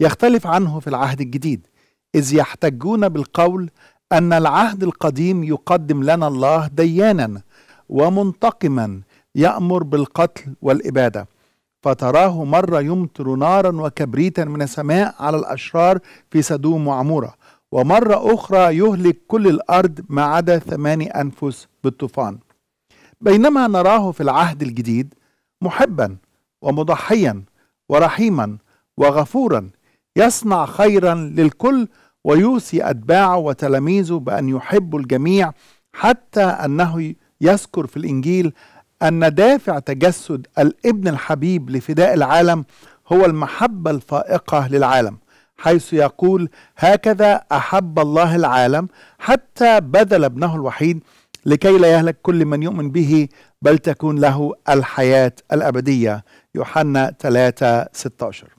يختلف عنه في العهد الجديد إذ يحتجون بالقول أن العهد القديم يقدم لنا الله ديانا ومنتقما يأمر بالقتل والإبادة. فتراه مرة يمطر نارا وكبريتا من السماء على الأشرار في سدوم وعمورة ومرة أخرى يهلك كل الأرض ما عدا ثماني أنفس بالطوفان. بينما نراه في العهد الجديد محبا ومضحيا ورحيما وغفورا يصنع خيرا للكل ويوصي أتباعه وتلاميذه بأن يحبوا الجميع حتى أنه يذكر في الإنجيل أن دافع تجسد الابن الحبيب لفداء العالم هو المحبة الفائقة للعالم حيث يقول هكذا أحب الله العالم حتى بذل ابنه الوحيد لكي لا يهلك كل من يؤمن به بل تكون له الحياة الأبدية. يوحنا 3 16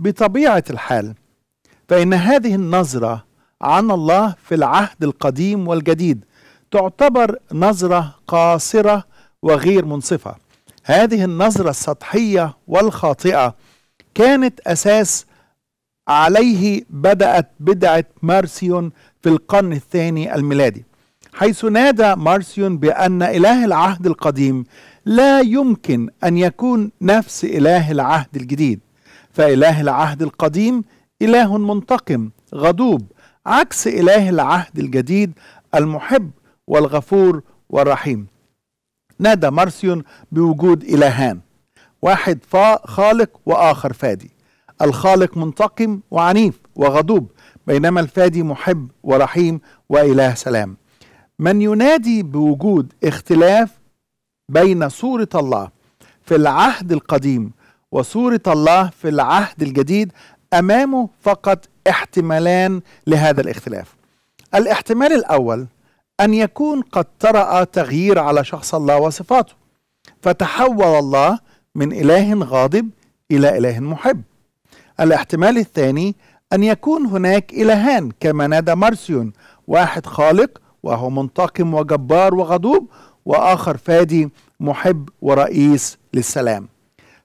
بطبيعة الحال فإن هذه النظرة عن الله في العهد القديم والجديد تعتبر نظرة قاصرة وغير منصفة. هذه النظرة السطحية والخاطئة كانت أساس عليه بدأت بدعة مارسيون في القرن الثاني الميلادي حيث نادى مارسيون بأن إله العهد القديم لا يمكن أن يكون نفس إله العهد الجديد. فإله العهد القديم إله منتقم غضوب عكس إله العهد الجديد المحب والغفور والرحيم. نادى مارسيون بوجود إلهان واحد خالق وآخر فادي. الخالق منتقم وعنيف وغضوب بينما الفادي محب ورحيم وإله سلام. من ينادي بوجود اختلاف بين صورة الله في العهد القديم وصورة الله في العهد الجديد أمامه فقط احتمالان لهذا الاختلاف. الاحتمال الأول أن يكون قد طرأ تغيير على شخص الله وصفاته. فتحول الله من إله غاضب إلى إله محب. الاحتمال الثاني أن يكون هناك إلهان كما نادى مرسيون واحد خالق وهو منتقم وجبار وغضوب وآخر فادي محب ورئيس للسلام.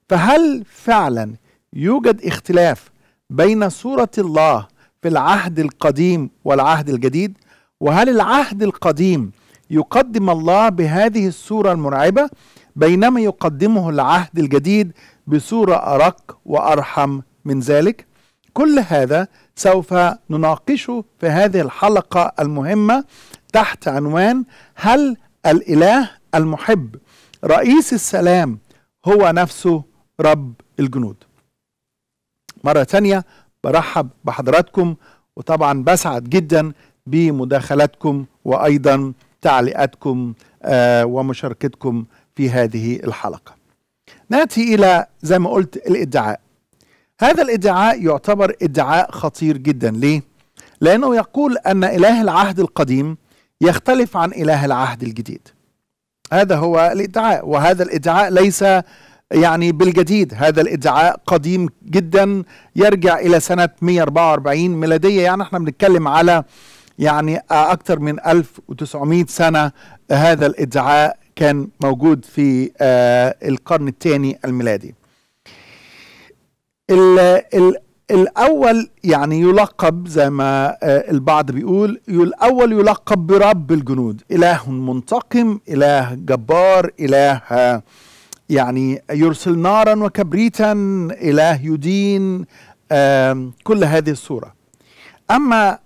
فهل فعلا يوجد اختلاف بين صورة الله في العهد القديم والعهد الجديد؟ وهل العهد القديم يقدم الله بهذه الصورة المرعبة بينما يقدمه العهد الجديد بصورة أرق وأرحم من ذلك؟ كل هذا سوف نناقشه في هذه الحلقة المهمة تحت عنوان هل الإله المحب؟ رئيس السلام هو نفسه رب الجنود. مرة تانية برحب بحضراتكم وطبعا بسعد جدا بمداخلاتكم وأيضا تعليقاتكم آه ومشاركتكم في هذه الحلقة. نأتي إلى زي ما قلت الإدعاء. هذا الإدعاء يعتبر إدعاء خطير جدا. ليه؟ لأنه يقول أن إله العهد القديم يختلف عن إله العهد الجديد. هذا هو الإدعاء وهذا الإدعاء ليس يعني بالجديد. هذا الإدعاء قديم جدا يرجع إلى سنة 144 ميلادية. يعني إحنا بنتكلم على يعني أكثر من 1900 سنة. هذا الإدعاء كان موجود في القرن الثاني الميلادي. ال ال الأول يعني يلقب زي ما البعض بيقول الأول يلقب برب الجنود. إله منتقم إله جبار إله يعني يرسل نارا وكبريتا إله يدين كل هذه الصورة. أما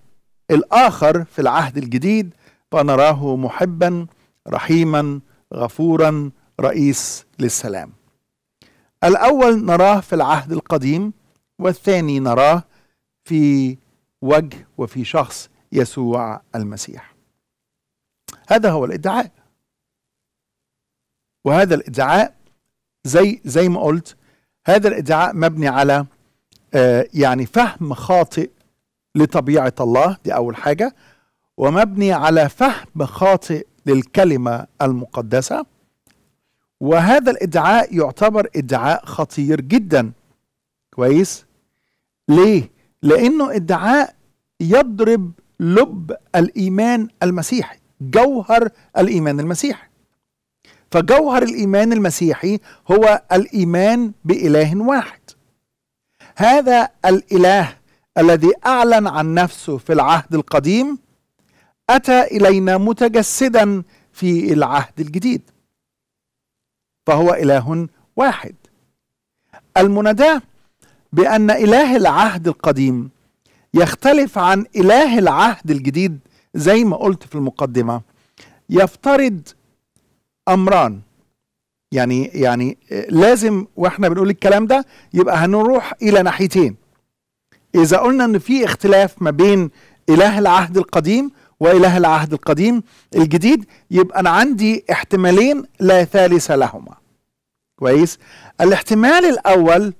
الآخر في العهد الجديد فنراه محبا رحيما غفورا رئيس للسلام. الأول نراه في العهد القديم والثاني نراه في وجه وفي شخص يسوع المسيح. هذا هو الإدعاء. وهذا الإدعاء زي زي ما قلت هذا الادعاء مبني على آه يعني فهم خاطئ لطبيعة الله دي أول حاجة ومبني على فهم خاطئ للكلمة المقدسة. وهذا الادعاء يعتبر ادعاء خطير جدا. كويس؟ ليه؟ لأنه ادعاء يضرب لب الإيمان المسيحي جوهر الإيمان المسيحي. فجوهر الإيمان المسيحي هو الإيمان بإله واحد. هذا الإله الذي أعلن عن نفسه في العهد القديم أتى إلينا متجسدا في العهد الجديد فهو إله واحد. المناداة بأن إله العهد القديم يختلف عن إله العهد الجديد زي ما قلت في المقدمة. يفترض أمران. يعني يعني لازم وإحنا بنقول الكلام ده يبقى هنروح إلى ناحيتين. إذا قلنا إن في اختلاف ما بين إله العهد القديم وإله العهد القديم الجديد يبقى أنا عندي احتمالين لا ثالث لهما. كويس؟ الاحتمال الأول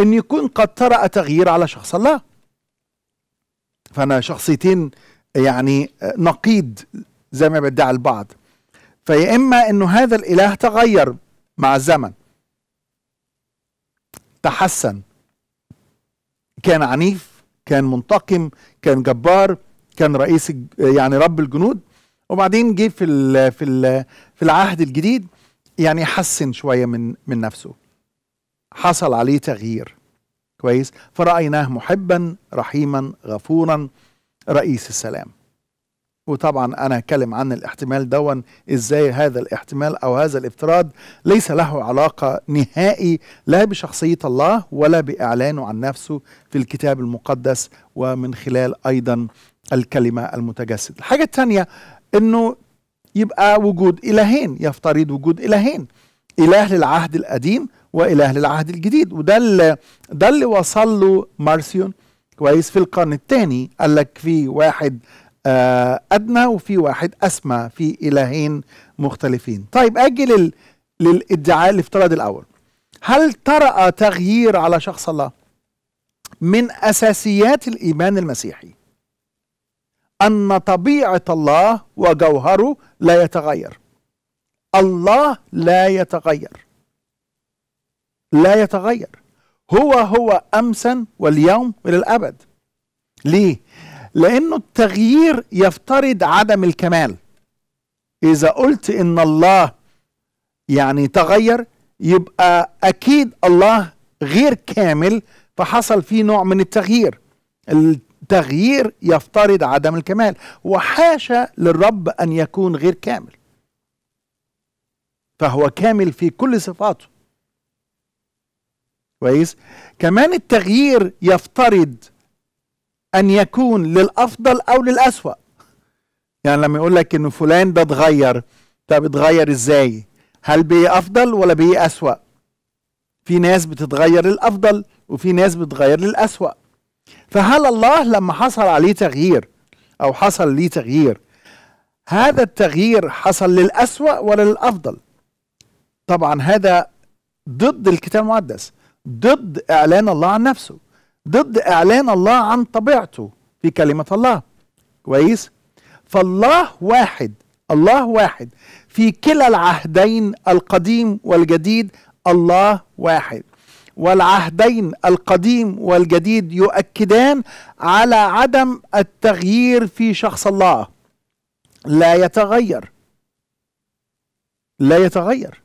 إن يكون قد طرأ تغيير على شخص الله. فأنا شخصيتين يعني نقيض زي ما بدعي البعض. فيا إما إنه هذا الإله تغير مع الزمن. تحسن. كان عنيف كان منتقم كان جبار كان رئيس يعني رب الجنود. وبعدين جه في ال في ال في العهد الجديد يعني حسن شوية من من نفسه. حصل عليه تغيير. كويس؟ فرأيناه محبا رحيما غفورا رئيس السلام. وطبعا أنا هتكلم عن الاحتمال دون إزاي هذا الاحتمال أو هذا الافتراض ليس له علاقة نهائي لا بشخصية الله ولا بإعلانه عن نفسه في الكتاب المقدس ومن خلال أيضا الكلمة المتجسد. الحاجة الثانية إنه يبقى وجود إلهين يفترض وجود إلهين إله للعهد القديم وإله للعهد الجديد وده اللي ده اللي وصل له مارسيون كويس في القرن الثاني قال لك في واحد آه أدنى وفي واحد أسمى في إلهين مختلفين. طيب لل... للإدعاء الافتراض الأول. هل طرأ تغيير على شخص الله من أساسيات الإيمان المسيحي أن طبيعة الله وجوهره لا يتغير؟ الله لا يتغير. لا يتغير. هو هو امسا واليوم والى الابد ليه؟ لأنه التغيير يفترض عدم الكمال. إذا قلت إن الله يعني تغير يبقى أكيد الله غير كامل فحصل فيه نوع من التغيير. التغيير يفترض عدم الكمال وحاشا للرب أن يكون غير كامل. فهو كامل في كل صفاته. كويس؟ كمان التغيير يفترض أن يكون للأفضل أو للأسوأ. يعني لما يقول لك إنه فلان ده اتغير طب اتغير إزاي؟ هل بيه أفضل ولا بيه أسوأ؟ في ناس بتتغير للأفضل وفي ناس بتتغير للأسوأ. فهل الله لما حصل عليه تغيير أو حصل ليه تغيير هذا التغيير حصل للأسوأ ولا للأفضل؟ طبعا هذا ضد الكتاب المقدس ضد إعلان الله عن نفسه. ضد إعلان الله عن طبيعته في كلمة الله. كويس؟ فالله واحد الله واحد. في كلا العهدين القديم والجديد الله واحد. والعهدين القديم والجديد يؤكدان على عدم التغيير في شخص الله. لا يتغير. لا يتغير.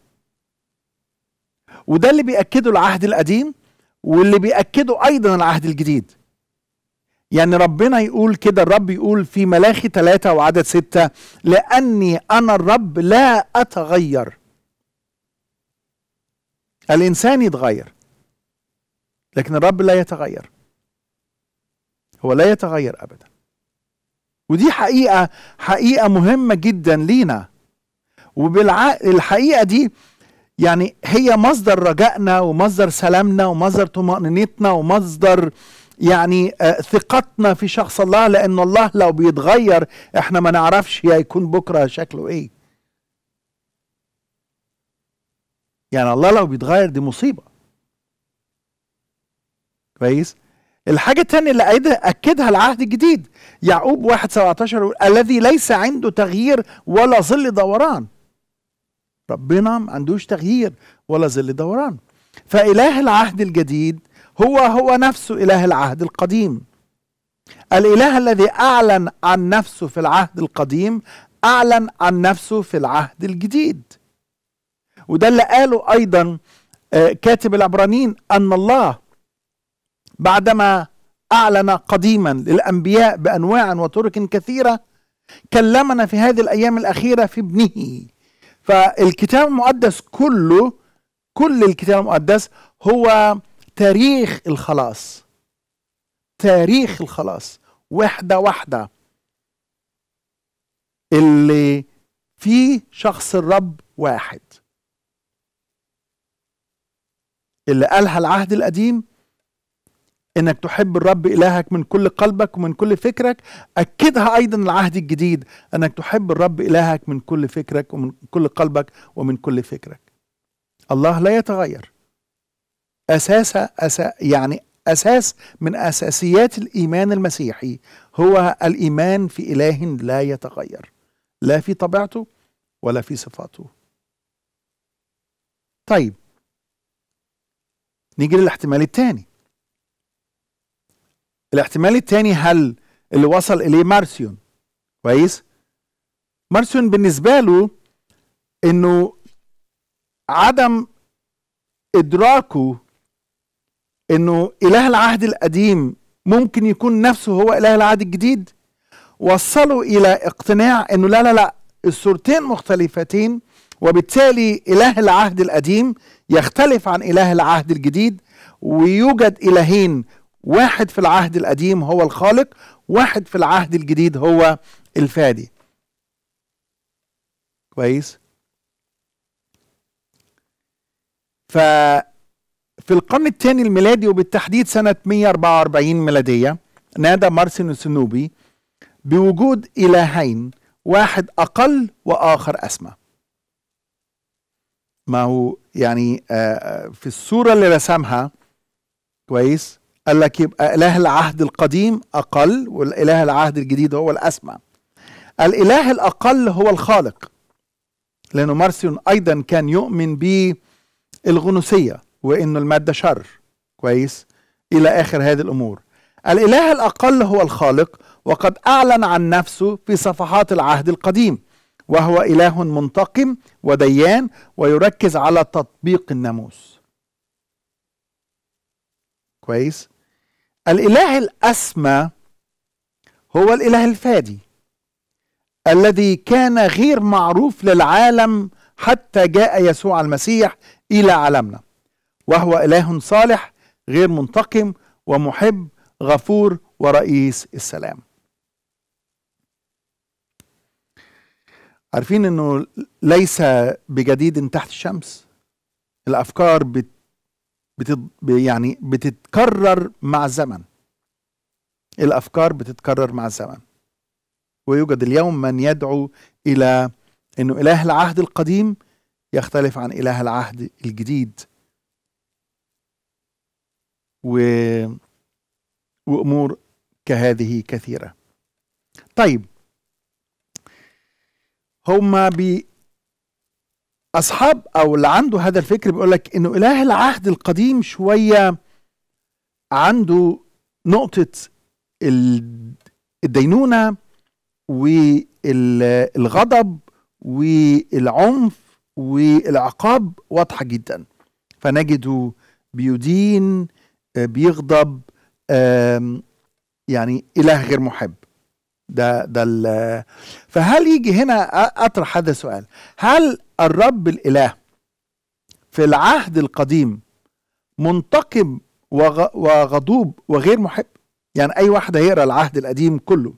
وده اللي بيأكده العهد القديم؟ واللي بيأكده أيضا العهد الجديد. يعني ربنا يقول كده الرب يقول في ملاخي ثلاثة وعدد ستة لأني أنا الرب لا أتغير. الإنسان يتغير لكن الرب لا يتغير. هو لا يتغير أبدا. ودي حقيقة حقيقة مهمة جدا لينا. وبالحقيقة دي يعني هي مصدر رجائنا ومصدر سلامنا ومصدر طمأنينتنا ومصدر يعني آه ثقتنا في شخص الله لأن الله لو بيتغير إحنا ما نعرفش هيكون بكرة شكله إيه. يعني الله لو بيتغير دي مصيبة. كويس؟ الحاجة الثانية اللي أكدها العهد الجديد يعقوب 1 17 الذي ليس عنده تغيير ولا ظل دوران. ربنا ما عندوش تغيير ولا ظل دوران. فإله العهد الجديد هو هو نفسه إله العهد القديم. الإله الذي أعلن عن نفسه في العهد القديم أعلن عن نفسه في العهد الجديد. وده اللي قاله أيضا كاتب العبرانيين أن الله بعدما أعلن قديما للأنبياء بأنواع وطرق كثيرة كلمنا في هذه الأيام الأخيرة في ابنه. فالكتاب المقدس كله كل الكتاب المقدس هو تاريخ الخلاص. تاريخ الخلاص. وحدة واحدة. اللي فيه شخص الرب واحد. اللي قالها العهد القديم إنك تحب الرب إلهك من كل قلبك ومن كل فكرك أكدها أيضا العهد الجديد إنك تحب الرب إلهك من كل فكرك ومن كل قلبك ومن كل فكرك. الله لا يتغير. أساس أسا يعني أساس من أساسيات الإيمان المسيحي هو الإيمان في إله لا يتغير. لا في طبيعته ولا في صفاته. طيب نيجي للاحتمال الثاني. الاحتمال الثاني هل اللي وصل إليه مارسيون. كويس؟ مارسيون بالنسبة له إنه عدم إدراكه إنه إله العهد القديم ممكن يكون نفسه هو إله العهد الجديد. وصلوا إلى اقتناع إنه لا لا لا الصورتين مختلفتين وبالتالي إله العهد القديم يختلف عن إله العهد الجديد ويوجد إلهين واحد في العهد القديم هو الخالق واحد في العهد الجديد هو الفادي. كويس؟ ف في القرن الثاني الميلادي وبالتحديد سنة 144 ميلادية نادى مارسين السنوبي بوجود إلهين واحد أقل وآخر أسمى. ما هو يعني في الصورة اللي رسمها كويس؟ قال لك يبقى إله العهد القديم أقل والإله العهد الجديد هو الأسمى. الإله الأقل هو الخالق لأنه مارسيون أيضا كان يؤمن بالغنوسية وإنه المادة شر. كويس؟ إلى آخر هذه الأمور. الإله الأقل هو الخالق وقد أعلن عن نفسه في صفحات العهد القديم وهو إله منتقم وديان ويركز على تطبيق الناموس. كويس؟ الإله الأسمى هو الإله الفادي الذي كان غير معروف للعالم حتى جاء يسوع المسيح إلى عالمنا وهو إله صالح غير منتقم ومحب غفور ورئيس السلام. عارفين إنه ليس بجديد تحت الشمس الأفكار بت بتت يعني بتتكرر مع الزمن. الأفكار بتتكرر مع الزمن. ويوجد اليوم من يدعو إلى إنه إله العهد القديم يختلف عن إله العهد الجديد. و... وأمور كهذه كثيرة. طيب. هما بي أصحاب أو اللي عنده هذا الفكر بيقول لك إنه إله العهد القديم شوية عنده نقطة الدينونة والغضب والعنف والعقاب واضحة جدا. فنجده بيدين بيغضب يعني إله غير محب. ده ده فهل يجي هنا أطرح هذا السؤال هل الرب الإله في العهد القديم منتقم وغضوب وغير محب؟ يعني أي واحد هيقرأ العهد القديم كله.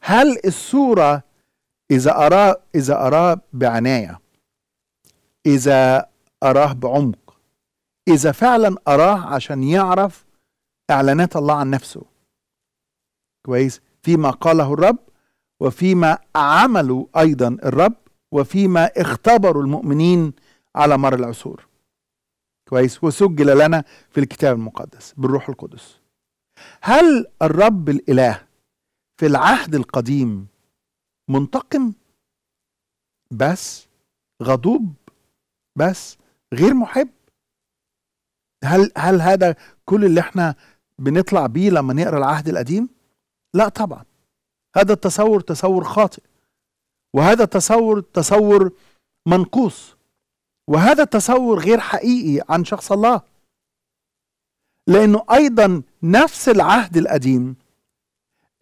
هل الصورة إذا اراه إذا أراه بعناية إذا أراه بعمق إذا فعلا أراه عشان يعرف إعلانات الله عن نفسه؟ كويس؟ فيما قاله الرب وفيما عملوا أيضا الرب وفيما اختبروا المؤمنين على مر العصور. كويس. وسجل لنا في الكتاب المقدس بالروح القدس. هل الرب الإله في العهد القديم منتقم؟ بس. غضوب؟ بس. غير محب؟ هل هل هذا كل اللي إحنا بنطلع بيه لما نقرأ العهد القديم؟ لا طبعا. هذا التصور تصور خاطئ. وهذا التصور تصور منقوص. وهذا التصور غير حقيقي عن شخص الله. لأنه أيضا نفس العهد القديم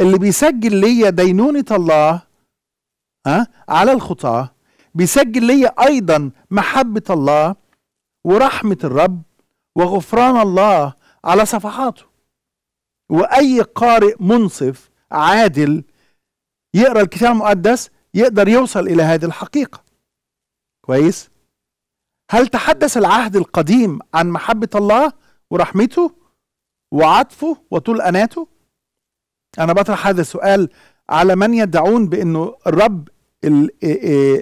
اللي بيسجل ليا دينونة الله ها على الخطاة بيسجل ليا أيضا محبة الله ورحمة الرب وغفران الله على صفحاته. وأي قارئ منصف عادل يقرأ الكتاب المقدس يقدر يوصل إلى هذه الحقيقة. كويس؟ هل تحدث العهد القديم عن محبة الله ورحمته وعطفه وطول أناته؟ أنا بطرح هذا السؤال على من يدعون بانه الرب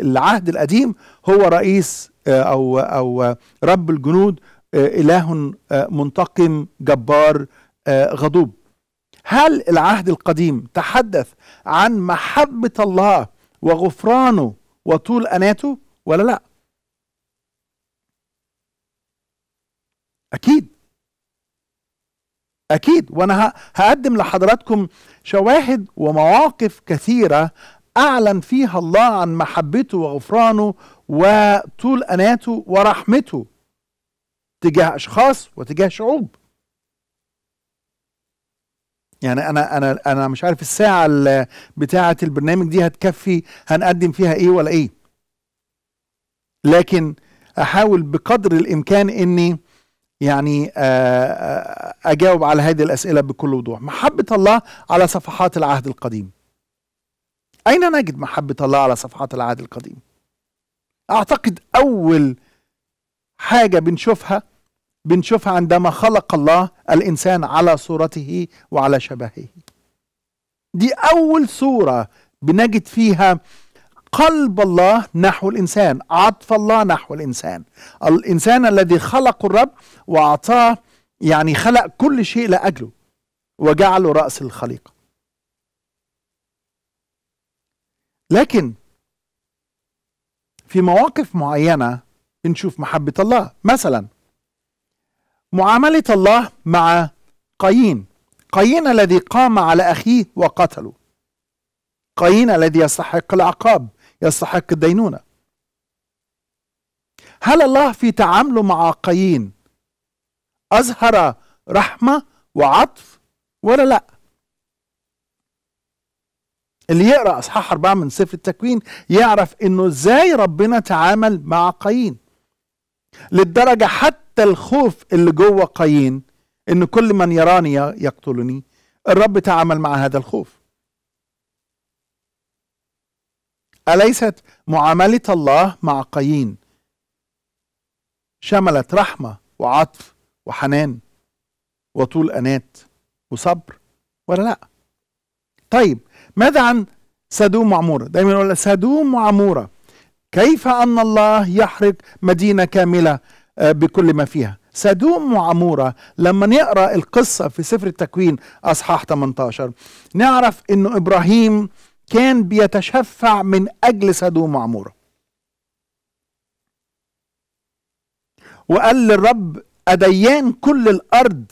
العهد القديم هو رئيس أو أو رب الجنود إله منتقم جبار غضوب. هل العهد القديم تحدث عن محبة الله وغفرانه وطول أناته ولا لا؟ أكيد. أكيد. وأنا هقدم لحضراتكم شواهد ومواقف كثيرة أعلن فيها الله عن محبته وغفرانه وطول أناته ورحمته تجاه أشخاص وتجاه شعوب. يعني أنا أنا أنا مش عارف الساعة بتاعة البرنامج دي هتكفي هنقدم فيها إيه ولا إيه. لكن أحاول بقدر الإمكان إني يعني أجاوب على هذه الأسئلة بكل وضوح. محبة الله على صفحات العهد القديم. أين نجد محبة الله على صفحات العهد القديم؟ أعتقد أول حاجة بنشوفها بنشوفها عندما خلق الله الإنسان على صورته وعلى شبهه. دي أول صورة بنجد فيها قلب الله نحو الإنسان عطف الله نحو الإنسان. الإنسان الذي خلق الرب وأعطاه يعني خلق كل شيء لأجله وجعله رأس الخليقه لكن في مواقف معينة بنشوف محبة الله. مثلا معاملة الله مع قايين. قايين الذي قام على أخيه وقتله. قايين الذي يستحق العقاب يستحق الدينونة. هل الله في تعامله مع قايين أظهر رحمة وعطف ولا لا؟ اللي يقرأ أصحاح أربعة من سفر التكوين يعرف إنه إزاي ربنا تعامل مع قايين. للدرجة حتى الخوف اللي جوه قايين إن كل من يراني يقتلني. الرب تعامل مع هذا الخوف. أليست معاملة الله مع قايين؟ شملت رحمة وعطف وحنان وطول أنات وصبر ولا لأ؟ طيب ماذا عن سدوم وعمورة؟ دايما يقول سدوم وعمورة. كيف أن الله يحرق مدينة كاملة بكل ما فيها؟ سدوم وعمورة لما نقرأ القصة في سفر التكوين أصحاح 18 نعرف أنه إبراهيم كان بيتشفع من أجل سدوم وعمورة. وقال للرب أديان كل الأرض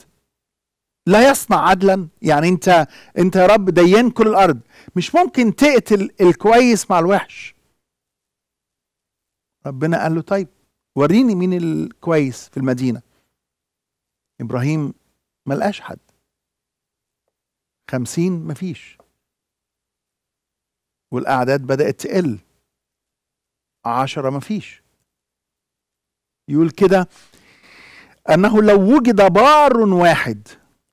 لا يصنع عدلا؟ يعني أنت أنت يا رب ديان كل الأرض. مش ممكن تقتل الكويس مع الوحش. ربنا قال له طيب وريني مين الكويس في المدينة. إبراهيم ملقاش حد. خمسين مفيش. والأعداد بدأت تقل. عشرة مفيش. يقول كده أنه لو وجد بار واحد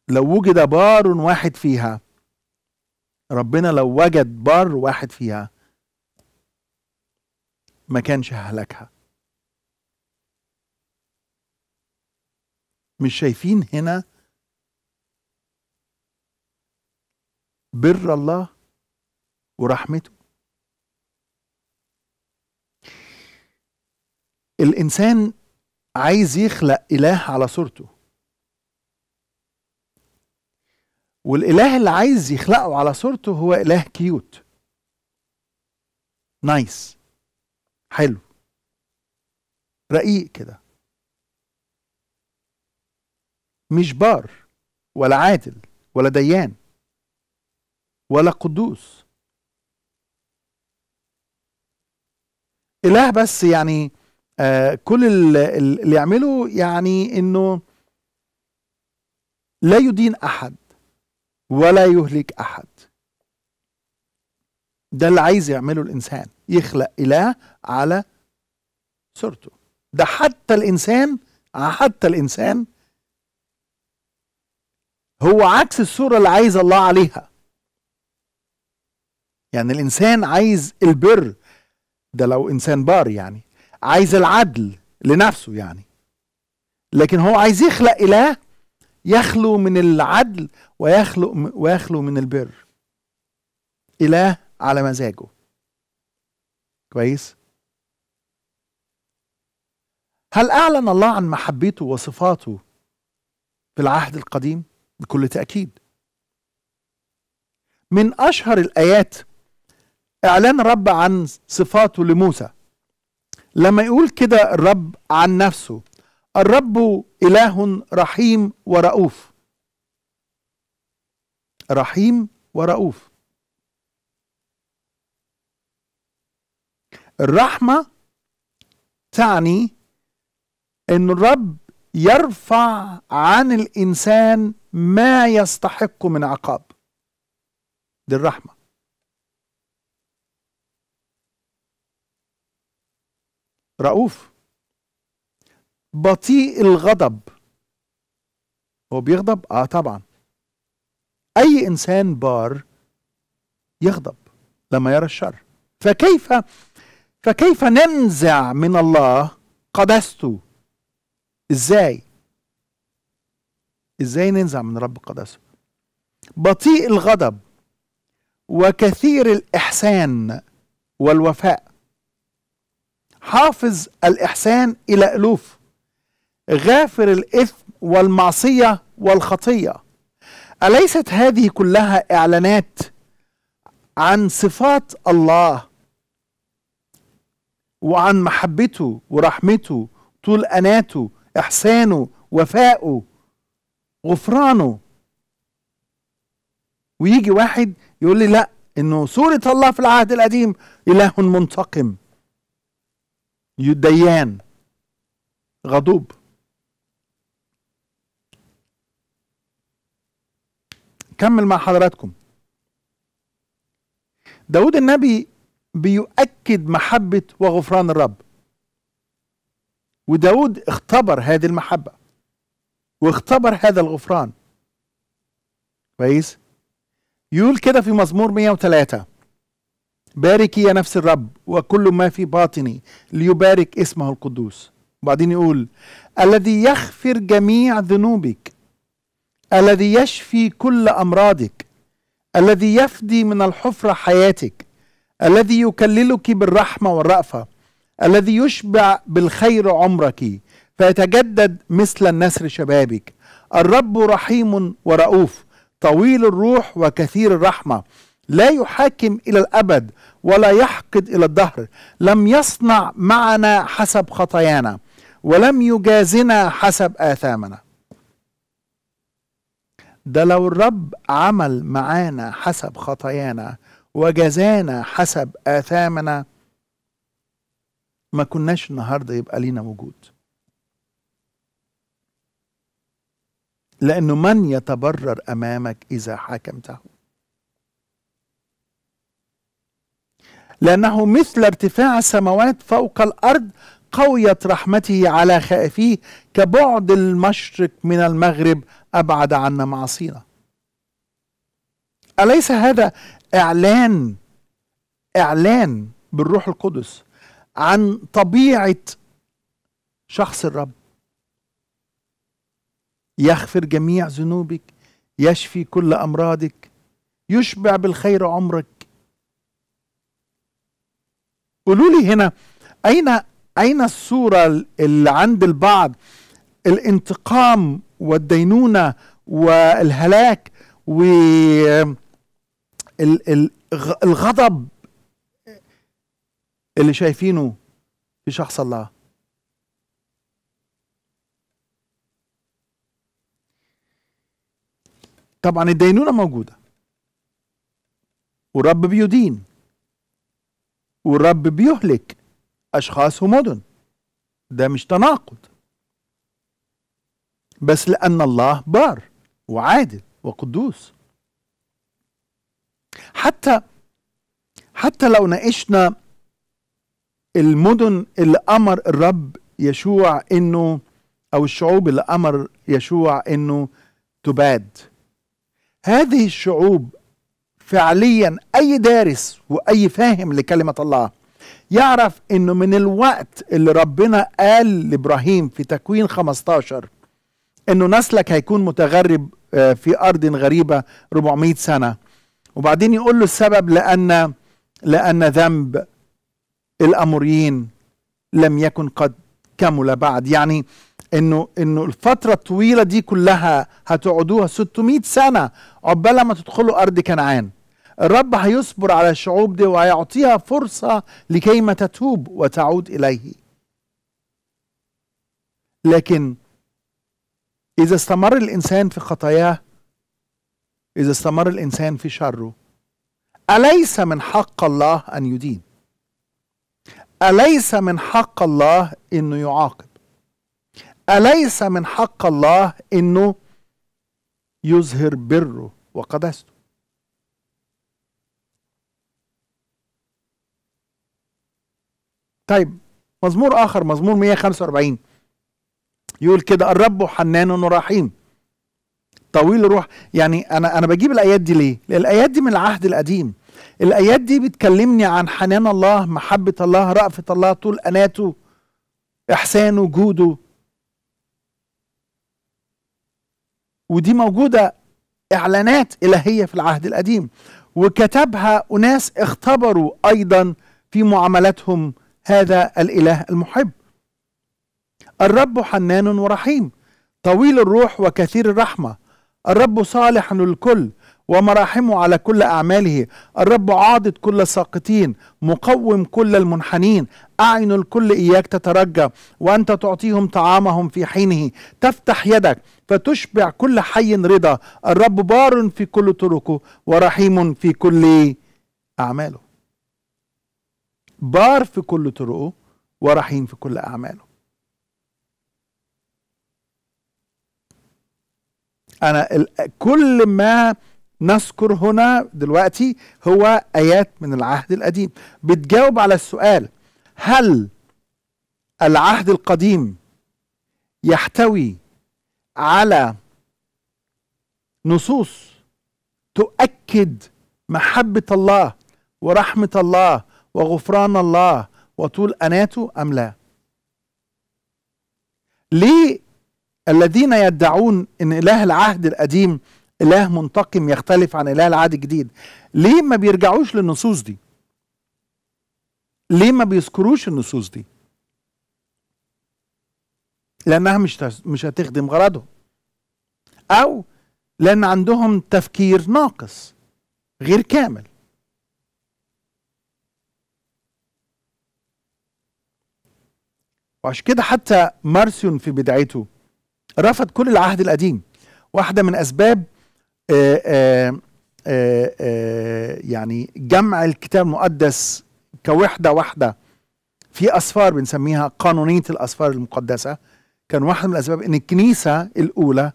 لو وجد بار واحد فيها ربنا لو وجد بار واحد فيها ما كانش هلكها مش شايفين هنا بر الله ورحمته. الإنسان عايز يخلق إله على صورته. والإله اللي عايز يخلقه على صورته هو إله cute. nice. حلو. رقيق كده. مش بار ولا عادل ولا ديان ولا قدوس. إله بس يعني آه كل اللي يعمله يعني إنه لا يدين أحد ولا يهلك أحد. ده اللي عايز يعمله الإنسان. يخلق إله على صورته. ده حتى الإنسان حتى الإنسان هو عكس الصورة اللي عايز الله عليها. يعني الإنسان عايز البر ده لو إنسان بار يعني عايز العدل لنفسه يعني. لكن هو عايز يخلق إله يخلو من العدل ويخلق ويخلو من البر. إله على مزاجه. كويس؟ هل أعلن الله عن محبته وصفاته في العهد القديم؟ بكل تأكيد. من أشهر الآيات إعلان الرب عن صفاته لموسى. لما يقول كده الرب عن نفسه الرب إله رحيم ورؤوف. رحيم ورؤوف. الرحمة تعني إن الرب يرفع عن الإنسان ما يستحق من عقاب. دي الرحمة. رؤوف. بطيء الغضب. هو بيغضب؟ آه طبعا. أي إنسان بار يغضب لما يرى الشر. فكيف فكيف ننزع من الله قدسته إزاي؟ إزاي ننزع من رب قدسه بطيء الغضب وكثير الإحسان والوفاء. حافظ الإحسان إلى ألوف. غافر الإثم والمعصية والخطية. أليست هذه كلها إعلانات عن صفات الله؟ وعن محبته ورحمته طول أناته إحسانه وفاءه غفرانه. ويجي واحد يقول لي لأ إنه سورة الله في العهد القديم إله منتقم. ديان. غضوب. كمل مع حضراتكم. داود النبي بيؤكد محبة وغفران الرب. وداود اختبر هذه المحبة واختبر هذا الغفران. كويس؟ يقول كده في مزمور 103 باركي يا نفس الرب وكل ما في باطني ليبارك اسمه القدوس. وبعدين يقول الذي يغفر جميع ذنوبك الذي يشفي كل أمراضك الذي يفدي من الحفرة حياتك الذي يكللك بالرحمة والرأفة الذي يشبع بالخير عمرك فيتجدد مثل النسر شبابك. الرب رحيم ورؤوف طويل الروح وكثير الرحمة. لا يحاكم إلى الأبد ولا يحقد إلى الدهر. لم يصنع معنا حسب خطايانا ولم يجازنا حسب آثامنا. ده لو الرب عمل معانا حسب خطايانا وجزانا حسب آثامنا. ما كناش النهاردة يبقى لينا وجود. لأنه من يتبرر أمامك إذا حكمته؟ لأنه مثل ارتفاع السماوات فوق الأرض قويت رحمته على خائفيه كبعد المشرق من المغرب أبعد عنا معصينا أليس هذا إعلان إعلان بالروح القدس عن طبيعة شخص الرب. يغفر جميع ذنوبك يشفي كل أمراضك يشبع بالخير عمرك. قولوا لي هنا أين أين الصورة اللي عند البعض؟ الانتقام والدينونة والهلاك و الغضب اللي شايفينه في شخص الله. طبعا الدينونة موجودة. والرب بيدين. والرب بيهلك. أشخاص ومدن. ده مش تناقض. بس لأن الله بار وعادل وقدوس. حتى حتى لو ناقشنا المدن اللي أمر الرب يشوع إنه أو الشعوب اللي أمر يشوع إنه تباد. هذه الشعوب فعليا أي دارس وأي فاهم لكلمة الله يعرف إنه من الوقت اللي ربنا قال لإبراهيم في تكوين 15 إنه نسلك هيكون متغرب آه، في أرض غريبة 400 سنة. وبعدين يقول له السبب لأن لأن ذنب الأموريين لم يكن قد كمل بعد. يعني انه إنه الفترة الطويلة دي كلها هتقعدوها 600 سنة عقبال ما تدخلوا أرض كنعان. الرب هيصبر على الشعوب دي وهيعطيها فرصة لكيما تتوب وتعود إليه. لكن إذا استمر الإنسان في خطاياه إذا استمر الإنسان في شره أليس من حق الله أن يدين؟ أليس من حق الله إنه يعاقب؟ أليس من حق الله إنه يظهر بره وقدسته طيب مزمور آخر مزمور 145 يقول كده الرب حنان ورحيم طويل الروح. يعني أنا أنا بجيب الآيات دي ليه؟ الآيات دي من العهد القديم. الآيات دي بتكلمني عن حنان الله محبة الله رأفة الله طول أناته إحسانه جوده. ودي موجودة إعلانات إلهية في العهد القديم. وكتبها أناس اختبروا أيضا في معاملتهم هذا الإله المحب. الرب حنان ورحيم. طويل الروح وكثير الرحمة. الرب صالح للكل ومراحمه على كل أعماله. الرب عاضد كل الساقطين مقوم كل المنحنين. أعين الكل إياك تترجى وأنت تعطيهم طعامهم في حينه. تفتح يدك فتشبع كل حي رضا. الرب بار في كل طرقه ورحيم في كل أعماله. بار في كل طرقه ورحيم في كل أعماله. أنا كل ما نذكر هنا دلوقتي هو آيات من العهد القديم. بتجاوب على السؤال هل العهد القديم يحتوي على نصوص تؤكد محبة الله ورحمة الله وغفران الله وطول أناته أم لا؟ ليه الذين يدعون أن إله العهد القديم إله منتقم يختلف عن إله العهد الجديد ليه ما بيرجعوش للنصوص دي؟ ليه ما بيذكروش النصوص دي؟ لأنها مش مش هتخدم غرضهم. أو لأن عندهم تفكير ناقص غير كامل. وعشان كده حتى مارسيون في بدايته رفض كل العهد القديم. واحدة من أسباب آآ آآ آآ يعني جمع الكتاب المقدس كوحدة واحدة في أسفار بنسميها قانونية الأسفار المقدسة كان واحد من الأسباب أن الكنيسة الأولى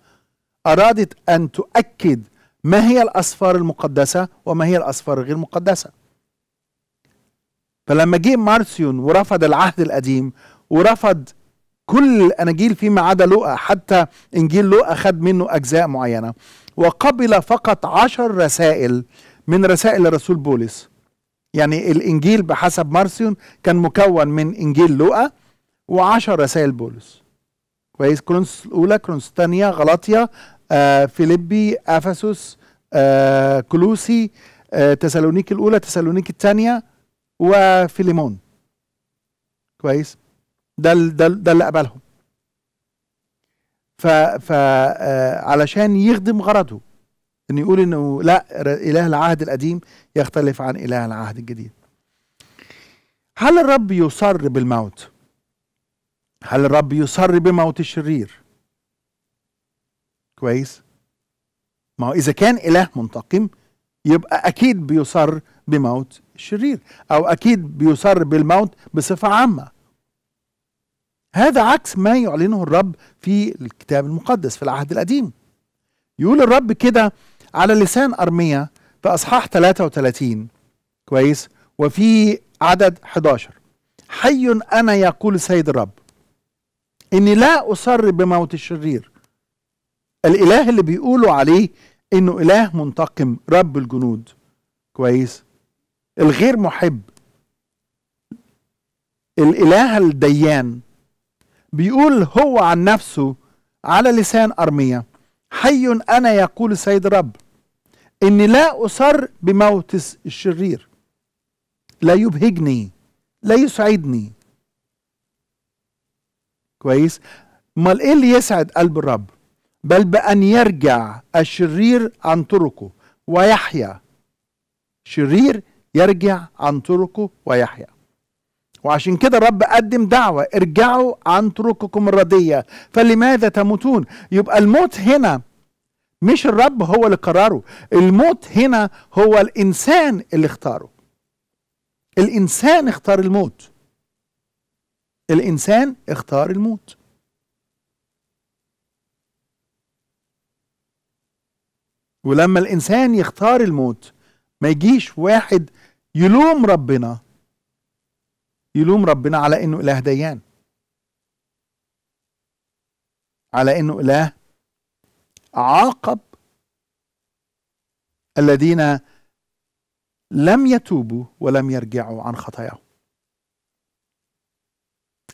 أرادت أن تؤكد ما هي الأسفار المقدسة وما هي الأسفار الغير مقدسة. فلما جه مارسيون ورفض العهد القديم ورفض كل الأناجيل فيما عدا لوقا حتى إنجيل لوقا خد منه أجزاء معينة. وقبل فقط عشر رسائل من رسائل الرسول بولس. يعني الإنجيل بحسب مارسيون كان مكون من إنجيل لوقا وعشر رسائل بولس. كويس؟ كورنثوس الأولى كورنثوس الثانية غلاطيا آه فيليبي أفسس آه كلوسي آه تسالونيك الأولى تسالونيك الثانية وفيليمون. كويس؟ ده ده ده اللي قبلهم. ف ف آه علشان يخدم غرضه انه يقول إنه لا إله العهد القديم يختلف عن إله العهد الجديد. هل الرب يصر بالموت؟ هل الرب يصر بموت الشرير؟ كويس. ما هو إذا كان إله منتقم يبقى أكيد بيصر بموت الشرير أو أكيد بيصر بالموت بصفة عامة. هذا عكس ما يعلنه الرب في الكتاب المقدس في العهد القديم. يقول الرب كده على لسان أرمية في أصحاح 33 كويس؟ وفي عدد 11 حي أنا يقول سيد الرب إني لا أصر بموت الشرير. الإله اللي بيقولوا عليه إنه إله منتقم رب الجنود. كويس؟ الغير محب. الإله الديان. بيقول هو عن نفسه على لسان أرمية حي أنا يقول السيد الرب إني لا أصر بموت الشرير لا يبهجني لا يسعدني. كويس؟ أمال إيه اللي يسعد قلب الرب؟ بل بأن يرجع الشرير عن طرقه ويحيا. شرير يرجع عن طرقه ويحيا. وعشان كده الرب قدم دعوة ارجعوا عن طرقكم الردية. فلماذا تموتون؟ يبقى الموت هنا مش الرب هو اللي قرره الموت هنا هو الإنسان اللي اختاره. الإنسان اختار الموت. الإنسان اختار الموت. ولما الإنسان يختار الموت ما يجيش واحد يلوم ربنا يلوم ربنا على إنه إله ديان. على إنه إله عاقب. الذين لم يتوبوا ولم يرجعوا عن خطاياهم.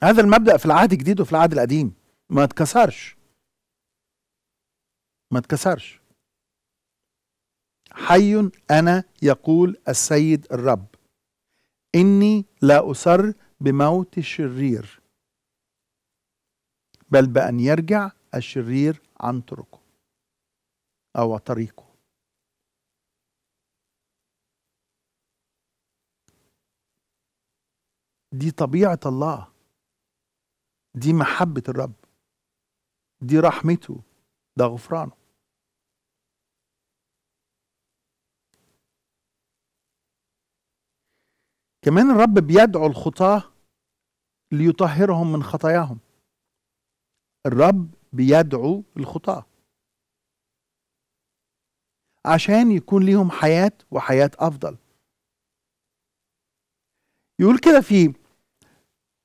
هذا المبدأ في العهد الجديد وفي العهد القديم. ما اتكسرش. ما اتكسرش. حي أنا يقول السيد الرب. إني لا أسر بموت الشرير. بل بأن يرجع الشرير عن طرقه أو طريقه. دي طبيعة الله. دي محبة الرب. دي رحمته. ده غفرانه. كمان الرب بيدعو الخطاة ليطهرهم من خطاياهم. الرب بيدعو الخطاة. عشان يكون ليهم حياة وحياة أفضل. يقول كده في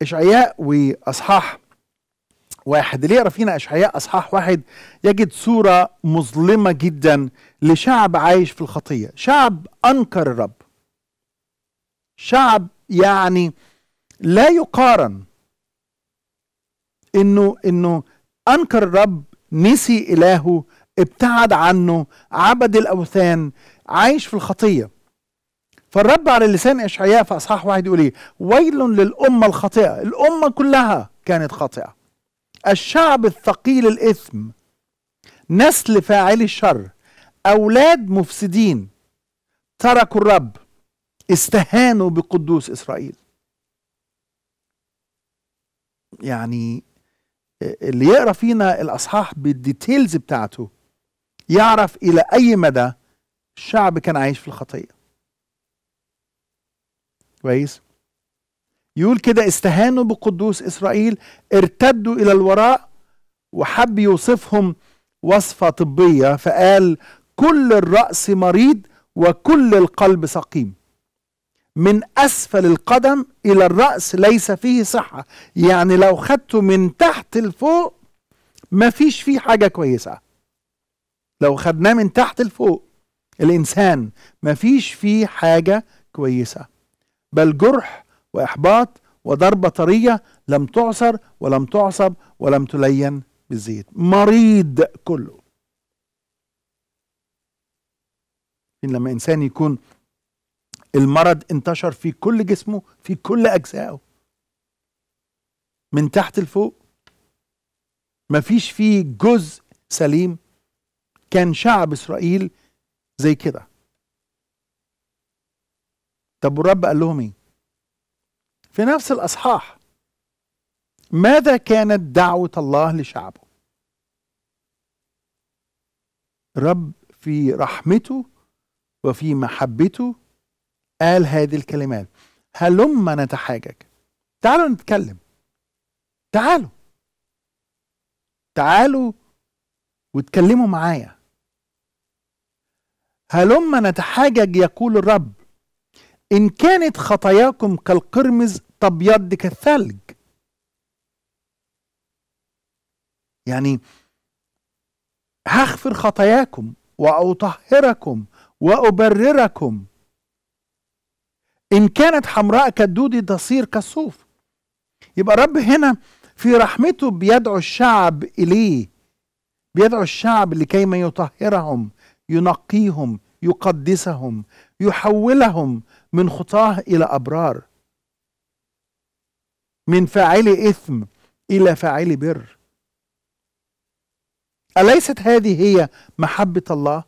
إشعياء وأصحاح واحد. اللي يقرأ فينا إشعياء أصحاح واحد يجد صورة مظلمة جدا لشعب عايش في الخطية. شعب أنكر الرب. شعب يعني لا يقارن. إنه إنه أنكر الرب نسي إلهه ابتعد عنه عبد الأوثان عايش في الخطية. فالرب على لسان إشعياء في إصحاح واحد يقول إيه؟ ويل للأمة الخاطئة. الأمة كلها كانت خاطئة. الشعب الثقيل الإثم نسل فاعلي الشر أولاد مفسدين تركوا الرب. استهانوا بقدوس إسرائيل. يعني اللي يقرأ فينا الأصحاح بالديتيلز بتاعته يعرف إلى أي مدى الشعب كان عايش في الخطيه كويس؟ يقول كده استهانوا بقدوس إسرائيل ارتدوا إلى الوراء وحب يوصفهم وصفة طبية فقال كل الرأس مريض وكل القلب سقيم. من أسفل القدم إلى الرأس ليس فيه صحة. يعني لو خدته من تحت لفوق ما فيش فيه حاجة كويسة. لو خدناه من تحت لفوق الإنسان ما فيش فيه حاجة كويسة. بل جرح وإحباط وضربة طرية لم تعصر ولم تعصب ولم تلين بالزيت. مريض كله. لما إنسان يكون المرض انتشر في كل جسمه في كل أجزائه. من تحت لفوق. مفيش فيه جزء سليم. كان شعب إسرائيل زي كده. طب والرب قال لهم إيه؟ في نفس الأصحاح. ماذا كانت دعوة الله لشعبه؟ الرب في رحمته وفي محبته قال هذه الكلمات. هلما نتحاجج تعالوا نتكلم. تعالوا. تعالوا واتكلموا معايا. هلما نتحاجج يقول الرب. إن كانت خطاياكم كالقرمز تبيض كالثلج. يعني هغفر خطاياكم وأطهركم وأبرركم. إن كانت حمراء كالدود تصير كالصوف. يبقى الرب هنا في رحمته بيدعو الشعب إليه. بيدعو الشعب لكيما يطهرهم ينقيهم يقدسهم يحولهم من خطاه إلى أبرار. من فاعل إثم إلى فاعل بر. أليست هذه هي محبة الله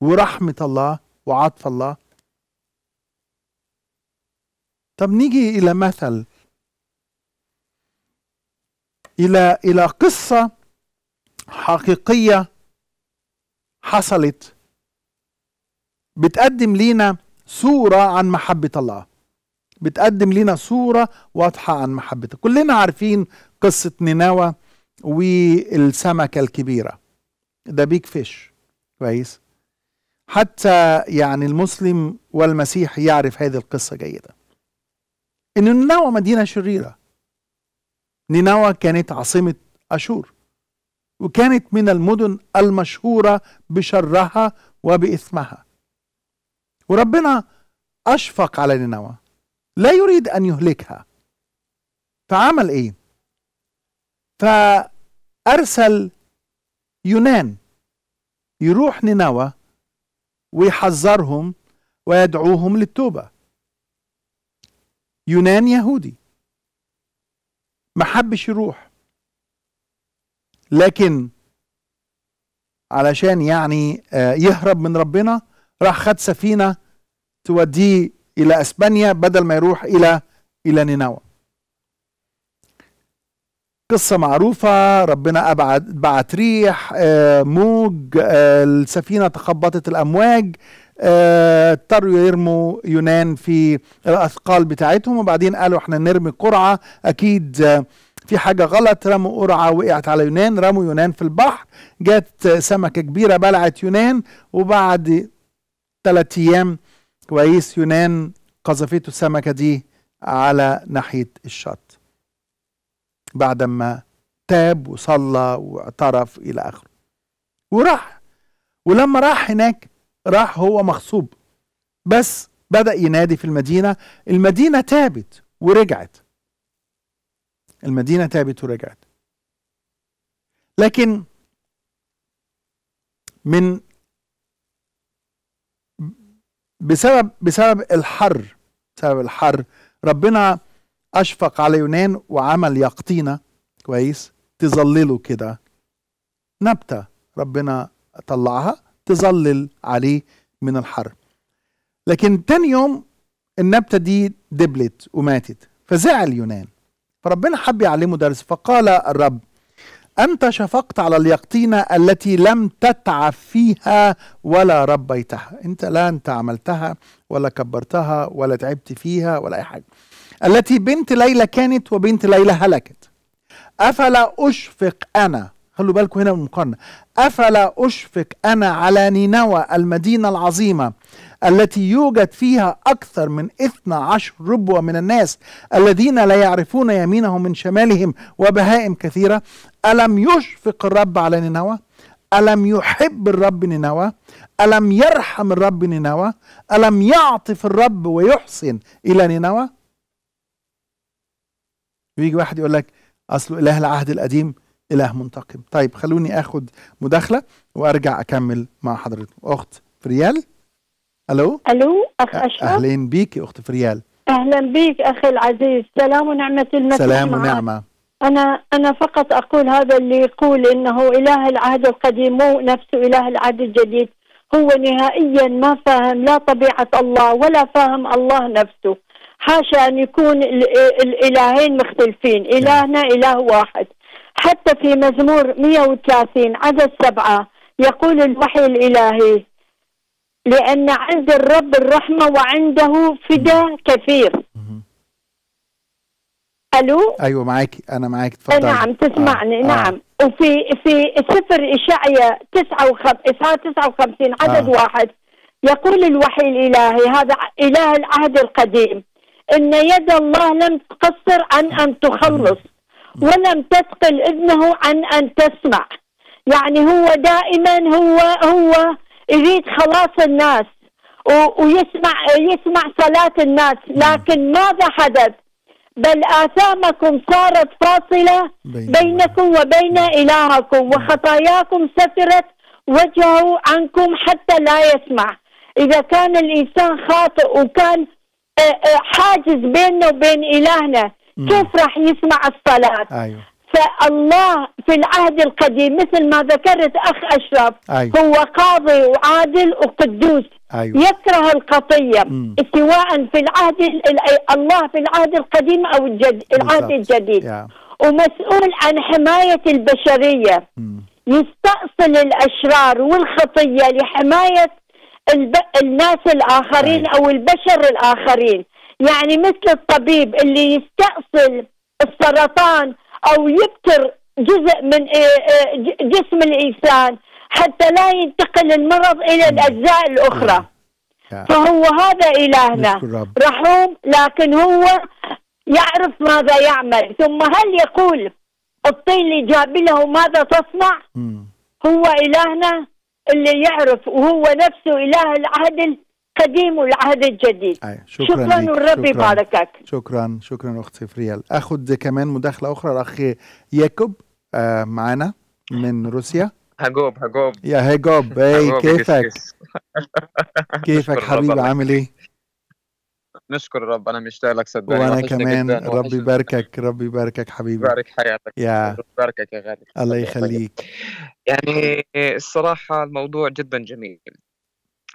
ورحمة الله وعطف الله؟ طب نيجي إلى مثل. إلى إلى قصة حقيقية حصلت. بتقدم لينا صورة عن محبة الله. بتقدم لنا صورة واضحة عن محبته. كلنا عارفين قصة نينوى والسمكة الكبيرة. ده بيج فيش كويس. حتى يعني المسلم والمسيح يعرف هذه القصة جيدا. إن نينوى مدينة شريرة. نينوى كانت عاصمة أشور. وكانت من المدن المشهورة بشرها وبإثمها. وربنا أشفق على نينوى لا يريد أن يهلكها. فعمل إيه؟ فأرسل يونان يروح نينوى ويحذرهم ويدعوهم للتوبة. يونان يهودي. ما حبش يروح. لكن علشان يعني يهرب من ربنا راح خد سفينة توديه إلى أسبانيا بدل ما يروح إلى إلى نينوى. قصة معروفة ربنا أبعد بعت ريح موج السفينة تخبطت الأمواج. اضطروا يرموا يونان في الأثقال بتاعتهم وبعدين قالوا إحنا نرمي قرعة. أكيد في حاجة غلط رموا قرعة وقعت على يونان رموا يونان في البحر. جت سمكة كبيرة بلعت يونان وبعد ثلاثة أيام كويس يونان قذفته السمكة دي على ناحية الشط بعدما تاب وصلى واعترف إلى آخره. وراح ولما راح هناك راح هو مغصوب. بس بدأ ينادي في المدينة المدينة تابت ورجعت. المدينة تابت ورجعت. لكن من بسبب بسبب الحر بسبب الحر ربنا أشفق على يونان وعمل يقطينة. كويس؟ تظلله كده. نبتة ربنا طلعها. تظلل عليه من الحر لكن تاني يوم النبتة دي دبلت وماتت فزعل يونان فربنا حب يعلمه درس فقال الرب أنت شفقت على اليقطينة التي لم تتعب فيها ولا ربيتها أنت لا أنت عملتها ولا كبرتها ولا تعبت فيها ولا أي حاجة. التي بنت ليلى كانت وبنت ليلى هلكت. أفلا أشفق أنا خلوا بالكم هنا من المقارنة أفلا أشفق أنا على نينوى المدينة العظيمة التي يوجد فيها أكثر من إثنى عشر ربوة من الناس الذين لا يعرفون يمينهم من شمالهم وبهائم كثيرة. ألم يشفق الرب على نينوى؟ ألم يحب الرب نينوى؟ ألم يرحم الرب نينوى؟ ألم يعطف الرب ويحسن إلى نينوى؟ ويجي واحد يقول لك أصل إله العهد القديم إله منتقم. طيب خلوني أخد مداخلة وأرجع أكمل مع حضرتك. أخت فريال؟ ألو؟ ألو أخ أشرف؟ أهلين بيك أخت فريال. أهلا بك أخي العزيز. سلام ونعمة المسيح سلام. ونعمة. أنا أنا فقط أقول هذا اللي يقول إنه إله العهد القديم مو نفسه إله العهد الجديد. هو نهائيا ما فاهم لا طبيعة الله ولا فاهم الله نفسه. حاشا أن يكون ال- الإلهين مختلفين. إلهنا إله واحد. حتى في مزمور 130 عدد سبعة يقول الوحي الإلهي لأن عند الرب الرحمة وعنده فدا كثير. مهم. ألو؟ أيوه معاكي أنا معاكي اتفضلي نعم تسمعني. آه. نعم. وفي في سفر إشعيا 59 عدد آه. واحد يقول الوحي الإلهي هذا إله العهد القديم إن يد الله لم تقصر عن أن تخلص. ولم تثقل إذنه عن أن تسمع. يعني هو دائما هو هو يريد خلاص الناس ويسمع يسمع صلاة الناس. لكن ماذا حدث؟ بل آثامكم صارت فاصلة بين- بينكم وبين إلهكم وخطاياكم سترت وجهه عنكم حتى لا يسمع. إذا كان الإنسان خاطئ وكان آه، آه، حاجز بيننا وبين إلهنا. كيف راح يسمع الصلاة؟ أيوه. فالله في العهد القديم مثل ما ذكرت أخ أشرف أيوه. هو قاضي وعادل وقدوس. أيوه. يكره الخطية مم. سواء في العهد ال- ال- الله في العهد القديم أو الجد العهد. الجديد. يا. ومسؤول عن حماية البشرية. مم. يستأصل الأشرار والخطية لحماية الب... الناس الآخرين أيوة. أو البشر الآخرين. يعني مثل الطبيب اللي يستأصل السرطان أو يبتر جزء من آه، آه، جسم الإنسان حتى لا ينتقل المرض إلى الأجزاء الأخرى. يا فهو هذا إلهنا. رحوم لكن هو يعرف ماذا يعمل. ثم هل يقول الطين لجابله ماذا تصنع. هو إلهنا اللي يعرف وهو نفسه إله العهد القديم والعهد الجديد. أيوه شكرا. والرب شكراً. يباركك. شكرا شكرا اخت سفريال اخد كمان مداخلة أخرى الاخ ياكوب آه معانا من روسيا. هجوب هجوب يا هيجوب أي هجوب كيفك. كيفك حبيبي. عامل إيه؟ نشكر الرب أنا مشتاق لك صدقني وأنا كمان. ربي. يباركك ربي يباركك حبيبي. يبارك حياتك. يا. يباركك يا غالي. الله. يخليك. يعني الصراحة الموضوع جدا جميل.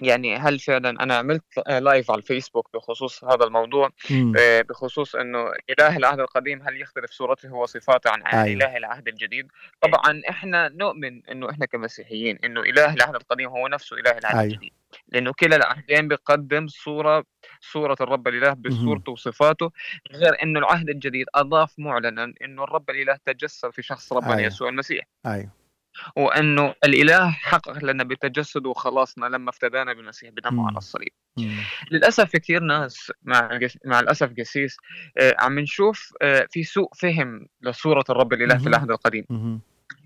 يعني هل فعلا أنا عملت لايف على الفيسبوك بخصوص هذا الموضوع مم. آه، بخصوص إنه إله العهد القديم هل يختلف صورته وصفاته عن عن أيوة. إله العهد الجديد؟ طبعا إحنا نؤمن إنه إحنا كمسيحيين إنه إله العهد القديم هو نفسه إله العهد أيوة. الجديد لأنه كلا العهدين بيقدم صورة صورة الرب الإله بصورته وصفاته غير إنه العهد الجديد أضاف معلنا إنه الرب الإله تجسد في شخص ربنا أيوة. يسوع المسيح أيوه وأنه الإله حقق لنا بتجسده وخلاصنا لما افتدانا بالمسيح بدمه. على الصليب. للأسف في كثير ناس مع مع الأسف قسيس آه، عم نشوف آه، في سوء فهم لصورة الرب الإله في. العهد القديم.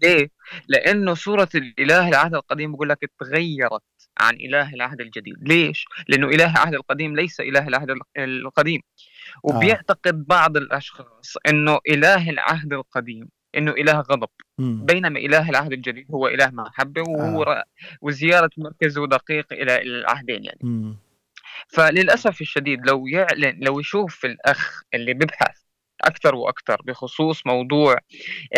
ليه لأنه صورة الإله العهد القديم بقول لك تغيرت عن إله العهد الجديد ليش لأنه إله العهد القديم ليس إله العهد ال- القديم وبيعتقد بعض الأشخاص إنه إله العهد القديم إنه إله غضب مم. بينما إله العهد الجديد هو إله محبة وهو آه. وزيارة مركزه دقيق إلى العهدين يعني مم. فللأسف الشديد لو يعلن لو يشوف الأخ اللي بيبحث أكثر وأكثر بخصوص موضوع